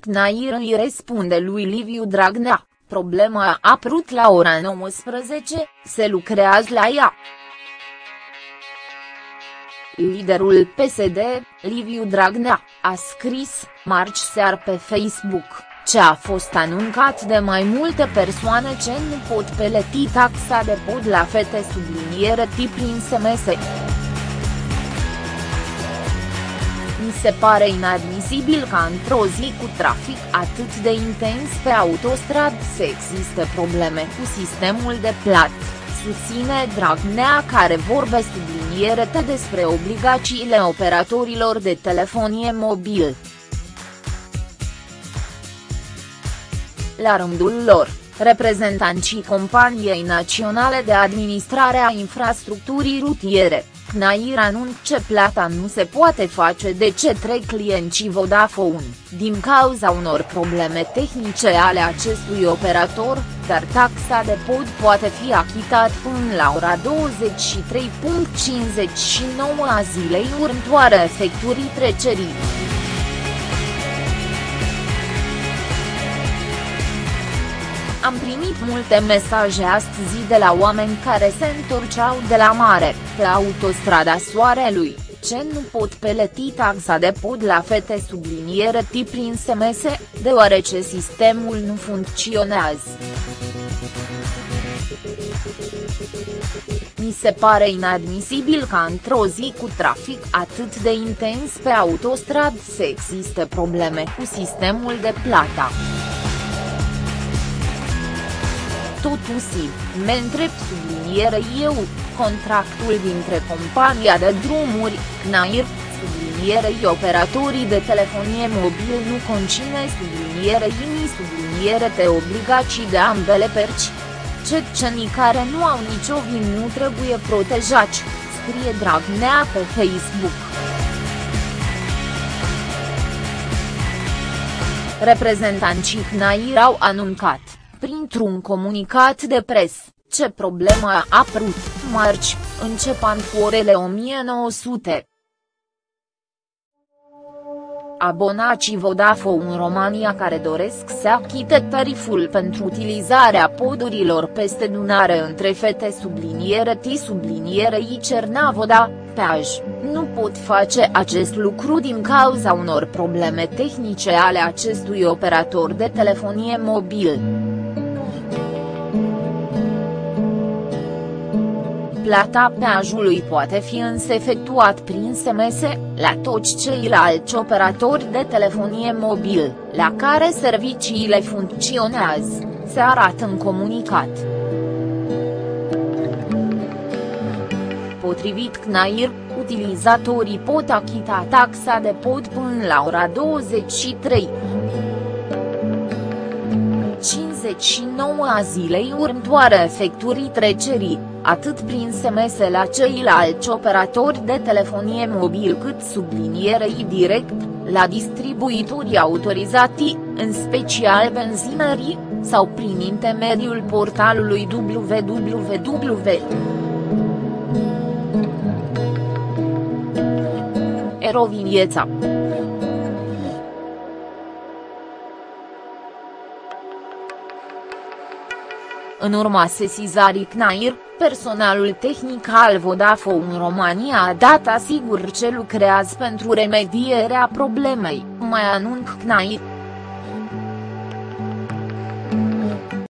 CNAIR îi răspunde lui Liviu Dragnea, problema a apărut la ora 19, se lucrează la ea. Liderul PSD, Liviu Dragnea, a scris, marți seară pe Facebook, ce a fost anuncat de mai multe persoane ce nu pot peleti taxa de pod la fete subliniere tip prin SMS. Mi se pare inadmisibil ca într-o zi cu trafic atât de intens pe autostrad să existe probleme cu sistemul de plat, susține Dragnea care vorbe subliniere despre obligațiile operatorilor de telefonie mobil. La rândul lor, reprezentanții Companiei Naționale de Administrare a Infrastructurii Rutiere, CNAIR anunță plata nu se poate face de trei clienții Vodafone, din cauza unor probleme tehnice ale acestui operator, dar taxa de pod poate fi achitat până la ora 23.59 a zilei următoare efectuării trecerii. Am primit multe mesaje astăzi de la oameni care se întorceau de la mare, pe autostrada Soarelui, ce nu pot peleti taxa de pod la fete subliniere tip prin SMS, deoarece sistemul nu funcționează. Mi se pare inadmisibil ca într-o zi cu trafic atât de intens pe autostrad să existe probleme cu sistemul de plata. Totuși, mă întreb subliniere eu, contractul dintre compania de drumuri, CNAIR, sublinierei operatorii de telefonie mobil nu concine subliniere INI subliniere te obligații de ambele perci. Cetcenii care nu au nicio vin nu trebuie protejați, scrie Dragnea pe Facebook. Reprezentanții CNAIR au anuncat printr-un comunicat de pres, ce problemă a apărut, marci, începând cu orele 1900. Abonații Vodafone în România care doresc să achite tariful pentru utilizarea podurilor peste Dunare între fete subliniere T subliniere I Cernavoda, peaj, nu pot face acest lucru din cauza unor probleme tehnice ale acestui operator de telefonie mobil. Plata peajului poate fi însă efectuat prin SMS, la toți ceilalți operatori de telefonie mobil, la care serviciile funcționează, se arată în comunicat. Potrivit CNAIR, utilizatorii pot achita taxa de pod până la ora 23. 59 a zilei următoare efectuării trecerii, atât prin SMS la ceilalți operatori de telefonie mobil cât sublinierei direct, la distribuitorii autorizati, în special benzinării, sau prin intermediul portalului www. Erovieța În urma sesizării CNAIR, personalul tehnic al Vodafone România a dat asigur ce lucrează pentru remedierea problemei, mai anunț CNAIR.